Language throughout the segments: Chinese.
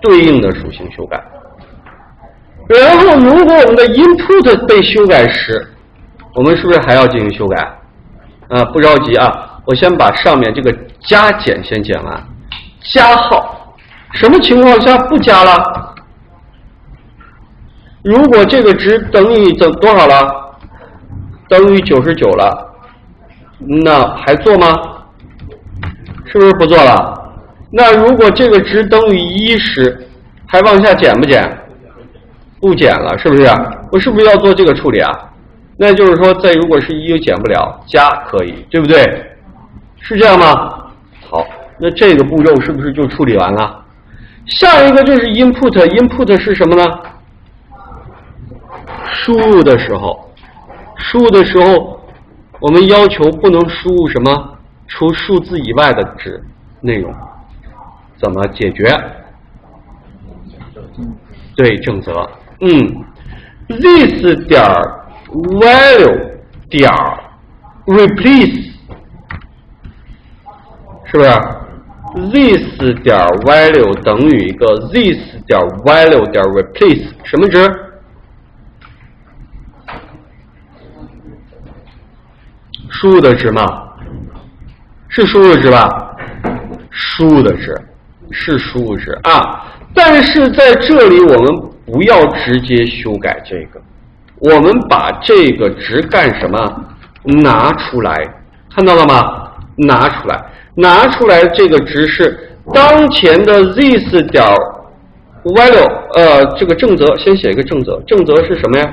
对应的属性修改。然后，如果我们的 input 被修改时，我们是不是还要进行修改？啊，不着急啊，我先把上面这个加减先减完。加号，什么情况下不加了？如果这个值等于等多少了？等于九十九了，那还做吗？是不是不做了？那如果这个值等于一时，还往下减不减？不减了，是不是？我是不是要做这个处理啊？那就是说，在如果是一就减不了，加可以，对不对？是这样吗？好，那这个步骤是不是就处理完了？下一个就是 input，input 是什么呢？输入的时候，输入的时候，我们要求不能输入什么除数字以外的值内容，怎么解决？对，正则，嗯，this 点 value 点 replace，是不是？this 点 value 等于一个 this 点 value 点 replace 什么值？输入的值吗？是输入值吧？输入的值是输入值啊，但是在这里我们不要直接修改这个，我们把这个值干什么？拿出来，看到了吗？拿出来，拿出来这个值是当前的 this 点 value，呃，这个正则先写一个正则，正则是什么呀？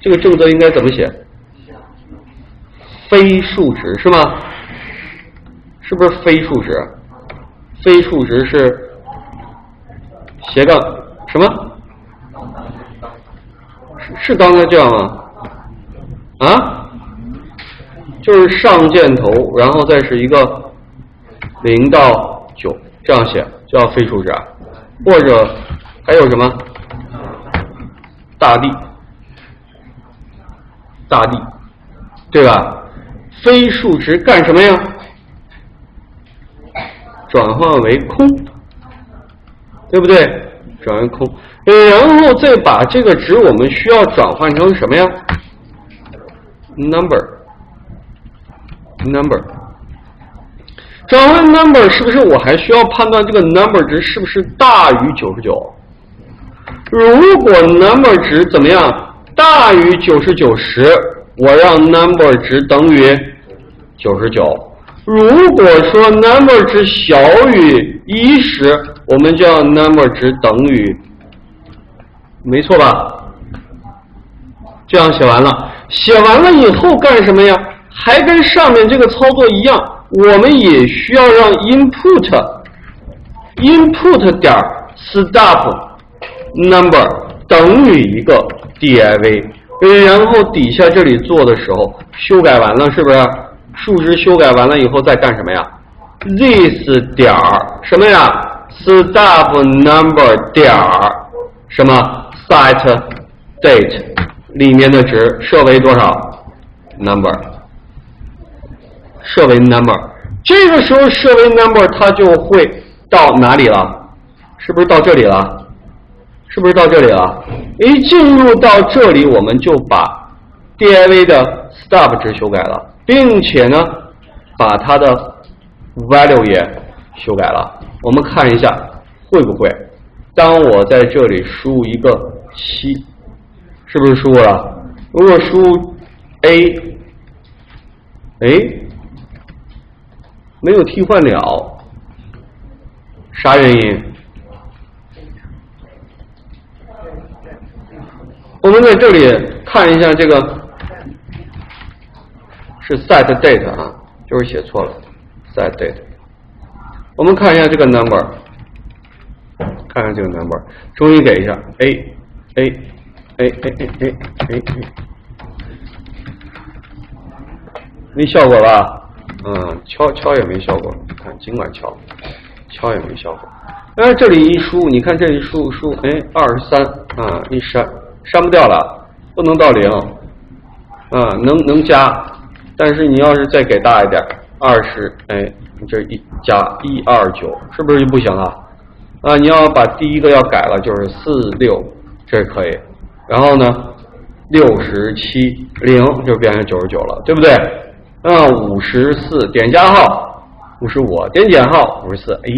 这个正则应该怎么写？非数值是吗？是不是非数值？非数值是斜杠什么？是是刚才这样吗？啊？就是上箭头，然后再是一个零到九这样写，叫非数值啊？或者还有什么？大地，大地，对吧？非数值干什么呀？转换为空，对不对？转为空，然后再把这个值我们需要转换成什么呀？number，number，转换 number 是不是我还需要判断这个 number 值是不是大于九十九？如果 number 值怎么样大于九十九时，我让 number 值等于九十九。如果说 number 值小于一时，我们就让 number 值等于，没错吧？这样写完了，写完了以后干什么呀？还跟上面这个操作一样，我们也需要让 input input 点 stop number 等于一个 div，然后底下这里做的时候修改完了，是不是？数值修改完了以后再干什么呀？this 点什么呀？stop number 点什么？set date 里面的值设为多少？number 设为 number，这个时候设为 number，它就会到哪里了？是不是到这里了？是不是到这里了？一进入到这里，我们就把 div 的 stop 值修改了。并且呢，把它的 value 也修改了。我们看一下会不会？当我在这里输入一个七，是不是输入了？如果输 a，哎，没有替换了，啥原因？我们在这里看一下这个。是 set date 啊，就是写错了 set date。我们看一下这个 number，看看这个 number，终于给一下 a a a a a a a，没效果吧？嗯，敲敲也没效果，看尽管敲，敲也没效果。哎，这里一输，你看这一输输，哎，二十三啊，一删删不掉了，不能到零，啊，能能加，但是你要是再给大一点，二十，哎，这一加一二九，是不是就不行了？啊，你要把第一个要改了，就是四六，这可以。然后呢，六十七零就变成九十九了，对不对？那，五十四点加号，五十五点减号，五十四，哎，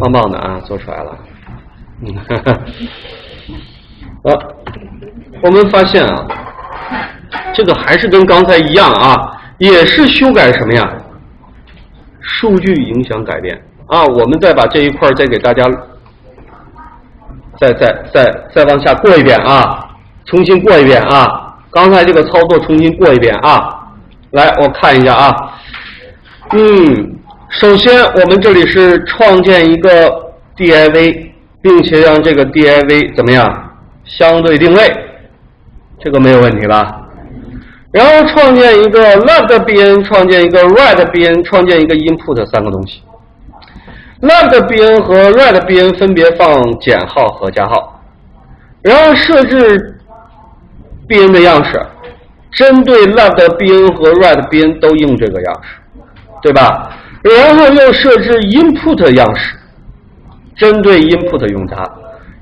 棒棒的啊，做出来了。嗯，啊，我们发现啊，这个还是跟刚才一样啊，也是修改什么呀？数据影响改变啊，我们再把这一块再给大家，再再再再往下过一遍啊，重新过一遍啊，刚才这个操作重新过一遍啊，来我看一下啊，嗯，首先我们这里是创建一个 div。并且让这个 div 怎么样相对定位，这个没有问题吧？然后创建一个 left bn，创建一个 right bn，创建一个 input 三个东西。left bn 和 right bn 分别放减号和加号，然后设置 bn 的样式，针对 left bn 和 right bn 都用这个样式，对吧？然后又设置 input 样式。针对 input 用它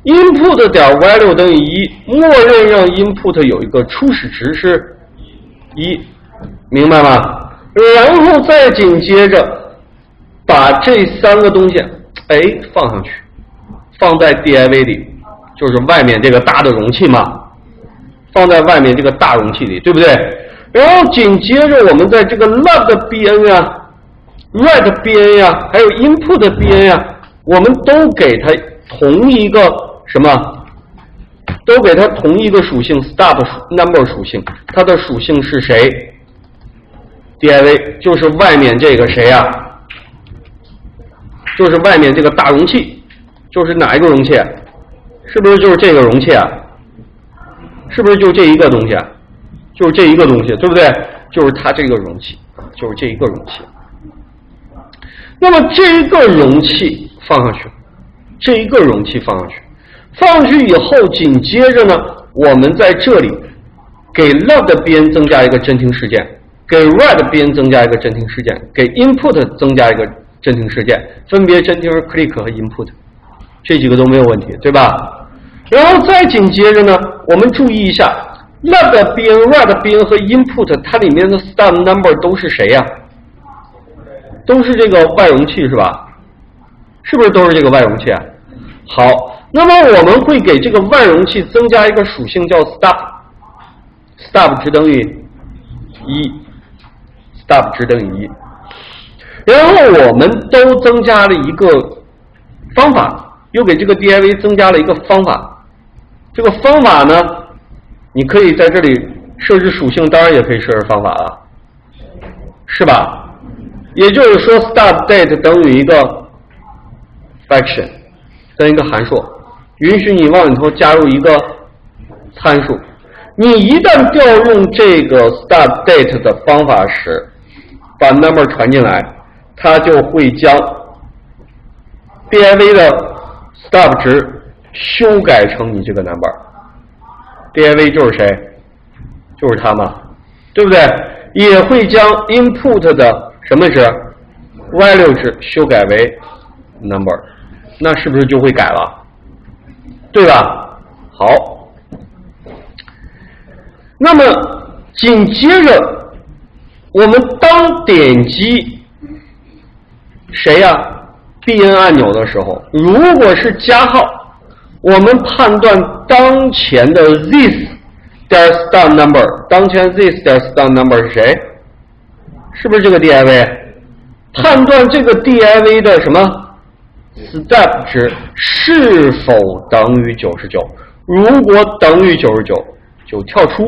，input 点 value 等于一，默认让 input 有一个初始值是一，明白吗？然后再紧接着把这三个东西哎放上去，放在 div 里，就是外面这个大的容器嘛，放在外面这个大容器里，对不对？然后紧接着我们在这个 left bn 呀，right bn 呀，还有 input bn 呀。我们都给它同一个什么？都给它同一个属性，stop number 属性，它的属性是谁？div 就是外面这个谁呀？就是外面这个大容器，就是哪一个容器？是不是就是这个容器啊？是不是就这一个东西啊？就是这一个东西，对不对？就是它这个容器，就是这一个容器。那么这一个容器。放上去，这一个容器放上去，放上去以后，紧接着呢，我们在这里给 log 边增加一个真停事件，给 read 边增加一个真停事件，给 input 增加一个真停事件，分别真停是 click 和 input，这几个都没有问题，对吧？然后再紧接着呢，我们注意一下，log 边、read 边和 input 它里面的 start number 都是谁呀？都是这个外容器是吧？是不是都是这个外容器？啊？好，那么我们会给这个外容器增加一个属性叫 stop，stop 值等于一，stop 值等于一。然后我们都增加了一个方法，又给这个 div 增加了一个方法。这个方法呢，你可以在这里设置属性，当然也可以设置方法了，是吧？也就是说，stop date 等于一个。function 跟一个函数，允许你往里头加入一个参数。你一旦调用这个 start date 的方法时，把 number 传进来，它就会将 div 的 stop 值修改成你这个 number。div 就是谁？就是它嘛，对不对？也会将 input 的什么值？value 值修改为 number。那是不是就会改了，对吧？好，那么紧接着我们当点击谁呀？B N 按钮的时候，如果是加号，我们判断当前的 this 点 start number，当前 this 点 start number 是谁？是不是这个 div？判断这个 div 的什么？step 值是否等于九十九？如果等于九十九，就跳出。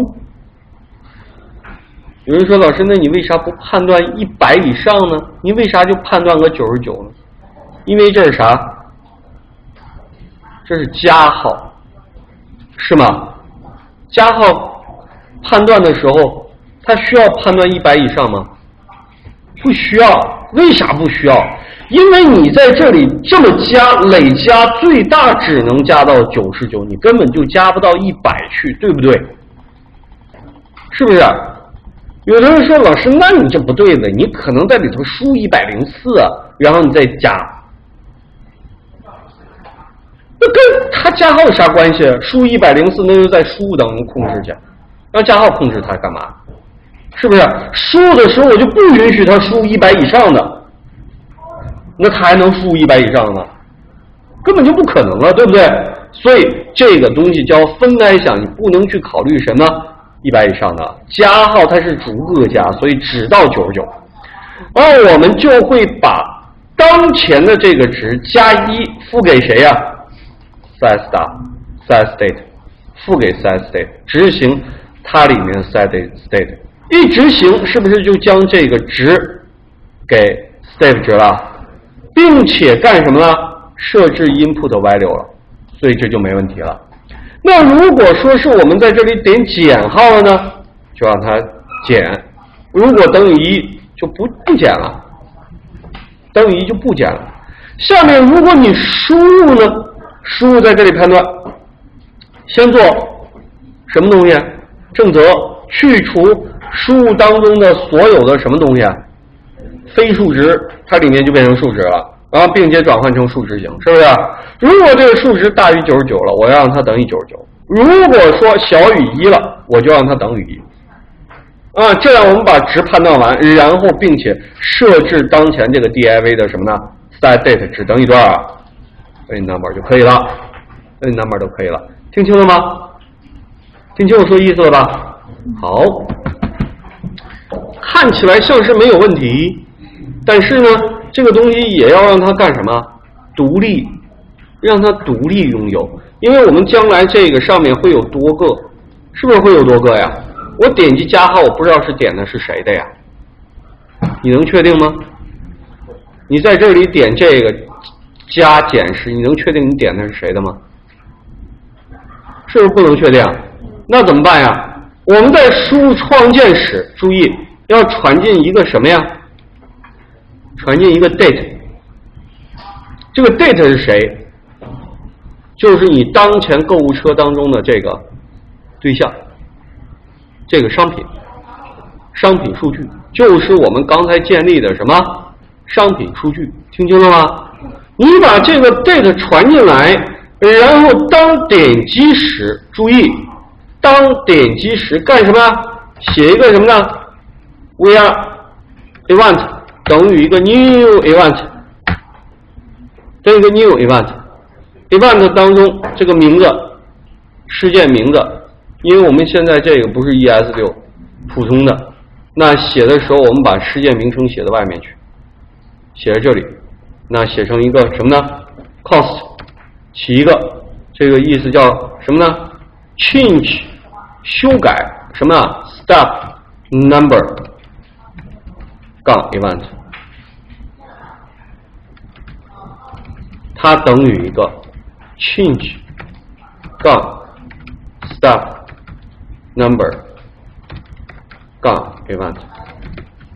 有人说：“老师，那你为啥不判断一百以上呢？你为啥就判断个九十九呢？”因为这是啥？这是加号，是吗？加号判断的时候，它需要判断一百以上吗？不需要。为啥不需要？因为你在这里这么加，累加最大只能加到九十九，你根本就加不到一百去，对不对？是不是？有的人说老师，那你这不对的，你可能在里头输一百零四，然后你再加，那跟他加号有啥关系？输一百零四，那就在输入当中控制去，让加号控制它干嘛？是不是？输入的时候我就不允许他输一百以上的，那它还能输入一百以上吗？根本就不可能了，对不对？所以这个东西叫分开想，你不能去考虑什么一百以上的加号，它是逐个加，所以只到九十九。而我们就会把当前的这个值加一付给谁呀？set star，set state，付给 set state，执行它里面 set state，一执行是不是就将这个值给 state 值了，并且干什么呢？设置 input value 了，所以这就没问题了。那如果说是我们在这里点减号了呢，就让它减，如果等于一。就不不减了，等于一就不减了。下面如果你输入呢，输入在这里判断，先做什么东西？正则去除输入当中的所有的什么东西啊？非数值，它里面就变成数值了，然后并且转换成数值型，是不是？如果这个数值大于九十九了，我要让它等于九十九；如果说小于一了，我就让它等于一。啊，这样我们把值判断完，然后并且设置当前这个 div 的什么呢？set date 只等于多少？any number 就可以了，any number 都可以了，听清了吗？听清我说意思了吧？好，看起来像是没有问题，但是呢，这个东西也要让它干什么？独立，让它独立拥有，因为我们将来这个上面会有多个，是不是会有多个呀？我点击加号，我不知道是点的是谁的呀？你能确定吗？你在这里点这个加减时，你能确定你点的是谁的吗？是不是不能确定？那怎么办呀？我们在输入创建时，注意要传进一个什么呀？传进一个 date。这个 date 是谁？就是你当前购物车当中的这个对象。这个商品，商品数据就是我们刚才建立的什么商品数据？听清了吗？你把这个 date 传进来，然后当点击时，注意，当点击时干什么？写一个什么呢？where event 等于一个 new event，等于一个 new event，event 当中这个名字，事件名字。因为我们现在这个不是 ES 六普通的，那写的时候我们把事件名称写到外面去，写在这里，那写成一个什么呢？cost。起一个这个意思叫什么呢？change。修改。什么？step number 杠 event，它等于一个 change 杠 step。number 杠 event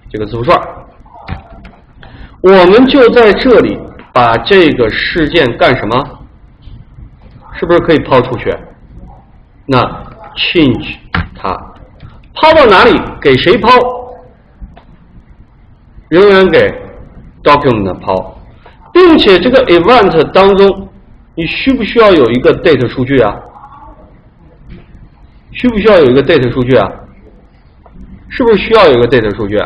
这个字符串，我们就在这里把这个事件干什么？是不是可以抛出去？那 change 它抛到哪里？给谁抛？仍然给 document 抛，并且这个 event 当中，你需不需要有一个 date 数据啊？需不需要有一个 date 数据啊？是不是需要有一个 date 数据？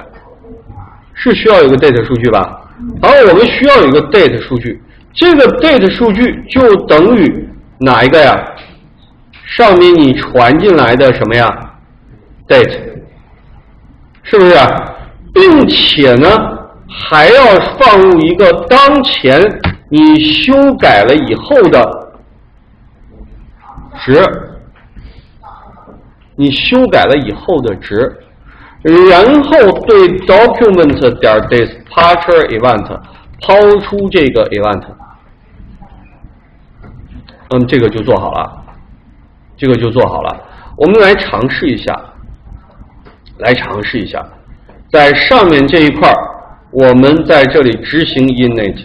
是需要有一个 date 数据吧？好，我们需要有一个 date 数据，这个 date 数据就等于哪一个呀？上面你传进来的什么呀？date，是不是？并且呢，还要放入一个当前你修改了以后的值。你修改了以后的值，然后对 document 点 dispatcher event 抛出这个 event，嗯，这个就做好了，这个就做好了。我们来尝试一下，来尝试一下，在上面这一块儿我们在这里执行 init，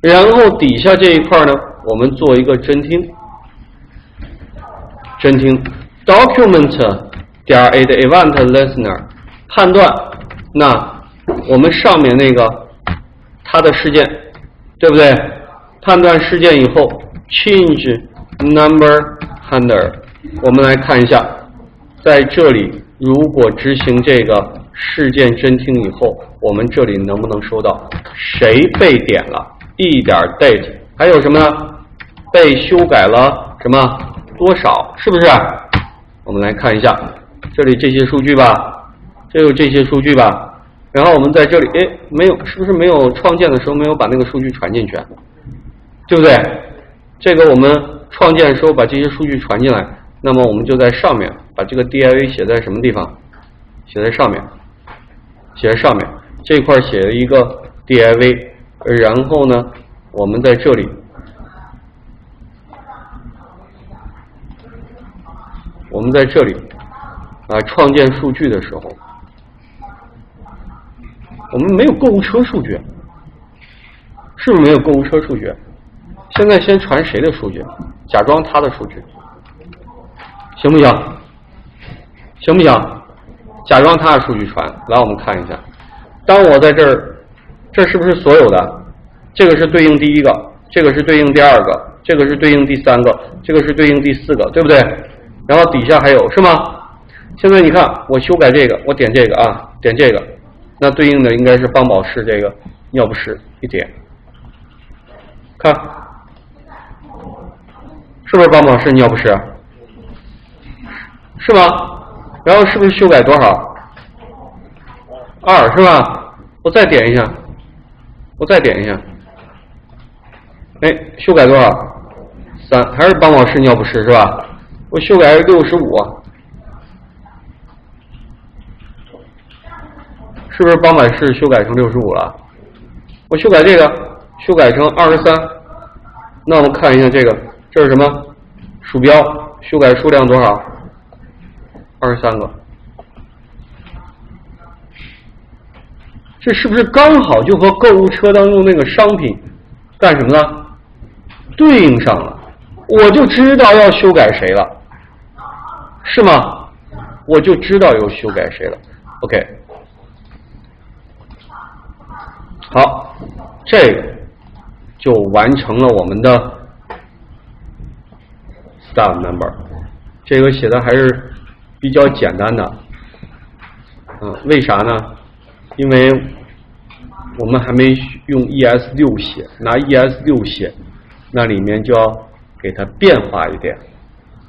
然后底下这一块呢，我们做一个侦听，侦听。document 点 a d event listener 判断，那我们上面那个它的事件，对不对？判断事件以后，change number handler。我们来看一下，在这里如果执行这个事件侦听以后，我们这里能不能收到谁被点了？一点 date，还有什么呢？被修改了什么多少？是不是？我们来看一下这里这些数据吧，这有这些数据吧。然后我们在这里，哎，没有，是不是没有创建的时候没有把那个数据传进去？对不对？这个我们创建的时候把这些数据传进来，那么我们就在上面把这个 div 写在什么地方？写在上面，写在上面这块写了一个 div，然后呢，我们在这里，我们在这里啊创建数据的时候。我们没有购物车数据，是不是没有购物车数据？现在先传谁的数据？假装他的数据，行不行？行不行？假装他的数据传，来我们看一下。当我在这儿，这是不是所有的？这个是对应第一个，这个是对应第二个，这个是对应第三个，这个是对应第四个，对不对？然后底下还有是吗？现在你看，我修改这个，我点这个啊，点这个。那对应的应该是邦宝适这个尿不湿一点，看是不是邦宝适尿不湿？是吗？然后是不是修改多少？二是吧？我再点一下，我再点一下，哎，修改多少？三还是邦宝适尿不湿是吧？我修改是六十五。是不是帮版式修改成六十五了？我修改这个，修改成二十三。那我们看一下这个，这是什么？鼠标修改数量多少？二十三个。这是不是刚好就和购物车当中那个商品干什么呢？对应上了，我就知道要修改谁了，是吗？我就知道要修改谁了。OK。好，这个就完成了我们的 start number。这个写的还是比较简单的，嗯，为啥呢？因为我们还没用 ES 六写，拿 ES 六写，那里面就要给它变化一点，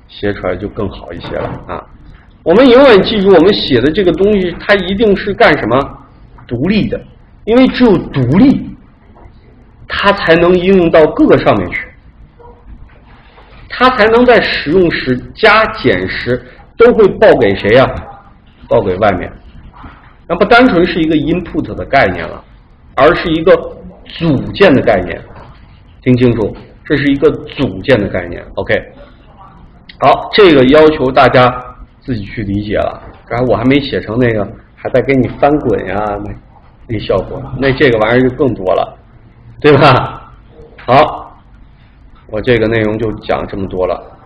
写出来就更好一些了啊。我们永远记住，我们写的这个东西，它一定是干什么？独立的。因为只有独立，它才能应用到各个上面去，它才能在使用时加减时都会报给谁呀？报给外面，那不单纯是一个 input 的概念了，而是一个组件的概念。听清楚，这是一个组件的概念。OK，好，这个要求大家自己去理解了。刚才我还没写成那个，还在给你翻滚呀。那那效果，那这个玩意儿就更多了，对吧？好，我这个内容就讲这么多了。